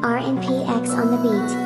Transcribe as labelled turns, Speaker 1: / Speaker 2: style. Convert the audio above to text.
Speaker 1: RNPX on the beat.